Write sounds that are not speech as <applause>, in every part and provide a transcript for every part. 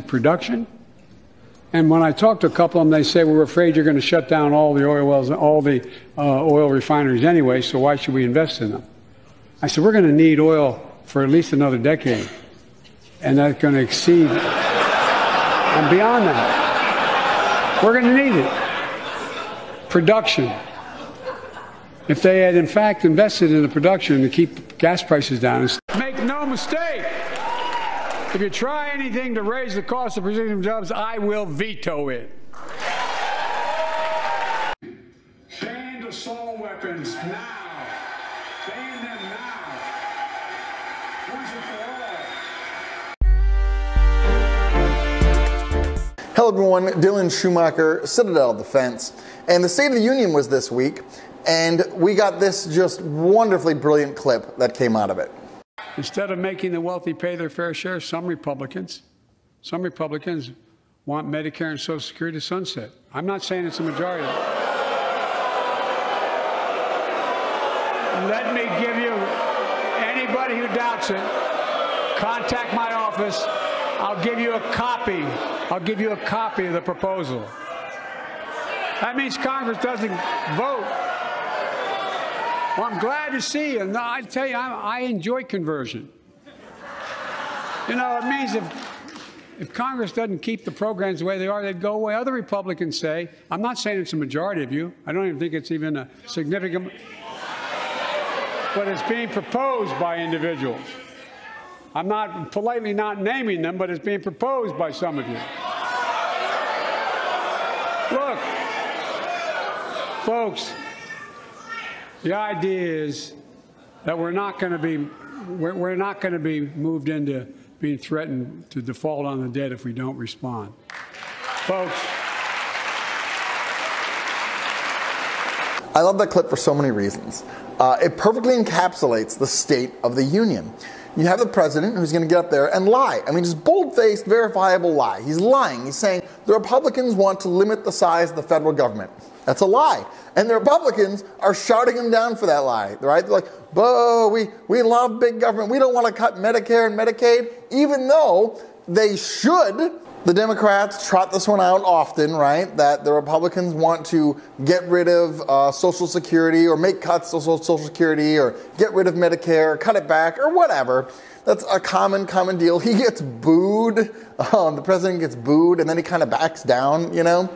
production. And when I talk to a couple of them, they say, we're afraid you're going to shut down all the oil wells, and all the uh, oil refineries anyway, so why should we invest in them? I said, we're going to need oil for at least another decade. And that's going to exceed <laughs> and beyond that. We're going to need it. Production. If they had, in fact, invested in the production to keep gas prices down. Make no mistake. If you try anything to raise the cost of producing jobs, I will veto it. Ban assault weapons now. Ban them now. Once and for all. Hello, everyone. Dylan Schumacher, Citadel Defense. And the State of the Union was this week, and we got this just wonderfully brilliant clip that came out of it. Instead of making the wealthy pay their fair share, some Republicans, some Republicans want Medicare and Social Security to sunset. I'm not saying it's a majority. Let me give you anybody who doubts it, contact my office. I'll give you a copy. I'll give you a copy of the proposal. That means Congress doesn't vote. Well, I'm glad to see you. No, I tell you, I, I enjoy conversion. You know, it means if, if Congress doesn't keep the programs the way they are, they'd go away. Other Republicans say, I'm not saying it's a majority of you. I don't even think it's even a significant, but it's being proposed by individuals. I'm not politely not naming them, but it's being proposed by some of you. Look, folks, the idea is that we're not going to be we're, we're not going to be moved into being threatened to default on the debt if we don't respond. Folks, I love that clip for so many reasons. Uh, it perfectly encapsulates the state of the union. You have the president who's going to get up there and lie. I mean, just bold faced, verifiable lie. He's lying. He's saying the Republicans want to limit the size of the federal government. That's a lie. And the Republicans are shouting him down for that lie, right? They're like, "Bo, we, we love big government. We don't want to cut Medicare and Medicaid, even though they should. The Democrats trot this one out often, right? That the Republicans want to get rid of uh, Social Security or make cuts to Social Security or get rid of Medicare, cut it back, or whatever. That's a common, common deal. <laughs> He gets booed. Um, the president gets booed, and then he kind of backs down, you know?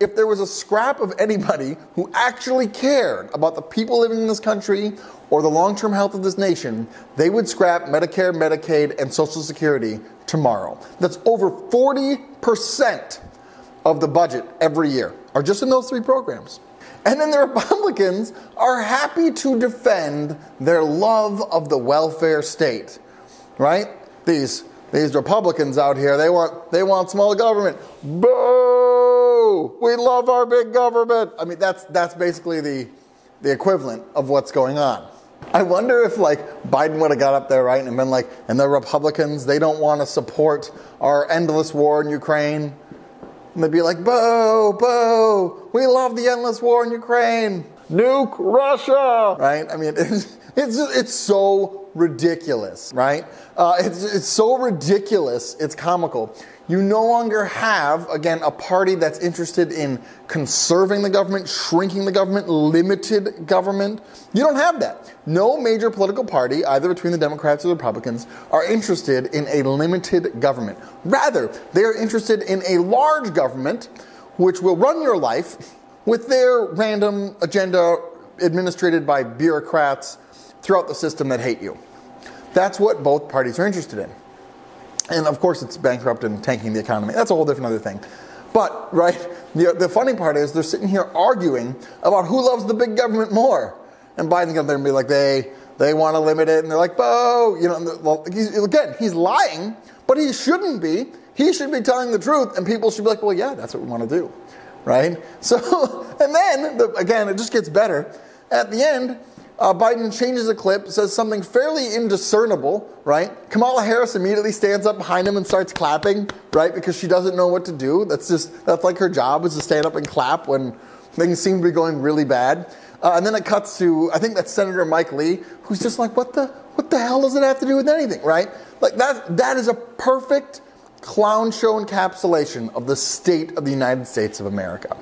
if there was a scrap of anybody who actually cared about the people living in this country or the long term health of this nation, they would scrap Medicare, Medicaid, and Social Security tomorrow. That's over 40% of the budget every year, are just in those three programs. And then the <laughs> Republicans are happy to defend their love of the welfare state, right? These, these Republicans out here, they want, they want small government. Boo! We love our big government. I mean, that's, that's basically the, the equivalent of what's going on. I wonder if like Biden would have got up there, right, and been like, and the Republicans, they don't want to support our endless war in Ukraine. And they'd be like, boo, boo, we love the endless war in Ukraine. Nuke Russia, right? I mean, <laughs> it's, it's so ridiculous, right? Uh, it's, it's so ridiculous, it's comical. You no longer have, again, a party that's interested in conserving the government, shrinking the government, limited government. You don't have that. No major political party, either between the Democrats or the Republicans, are interested in a limited government. Rather, they are interested in a large government which will run your life with their random agenda administrated by bureaucrats throughout the system that hate you. That's what both parties are interested in. And of course, it's bankrupt and tanking the economy. That's a whole different other thing. But, right, the, the funny part is they're sitting here arguing about who loves the big government more. And Biden's going to be like, they, they want to limit it. And they're like, "Oh, you know, he's, again, he's lying, but he shouldn't be. He should be telling the truth. And people should be like, well, yeah, that's what we want to do. Right? <laughs> So, and then, the, again, it just gets better. At the end, uh, Biden changes the clip, says something fairly indiscernible, right? Kamala Harris immediately stands up behind him and starts clapping, right? Because she doesn't know what to do. That's just, that's like her job is to stand up and clap when things seem to be going really bad. Uh, and then it cuts to, I think that's Senator Mike Lee, who's just like, what the, what the hell does it have to do with anything, right? Like that, that is a perfect clown show encapsulation of the state of the United States of America.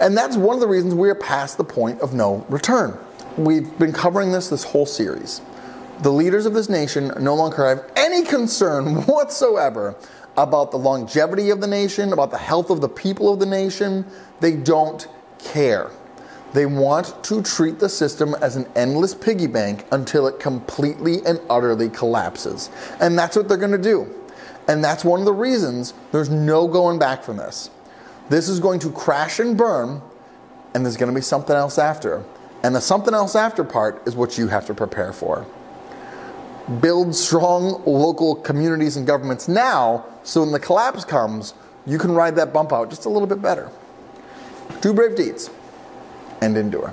And that's one of the reasons we are past the point of no return. We've been covering this this whole series. The leaders of this nation no longer have any concern <laughs> whatsoever about the longevity of the nation, about the health of the people of the nation. They don't care. They want to treat the system as an endless piggy bank until it completely and utterly collapses. And that's what they're going to do. And that's one of the reasons there's no going back from this. This is going to crash and burn, and there's going to be something else after. And the something else after part is what you have to prepare for. Build strong local communities and governments now so when the collapse comes, you can ride that bump out just a little bit better. Do brave deeds and endure.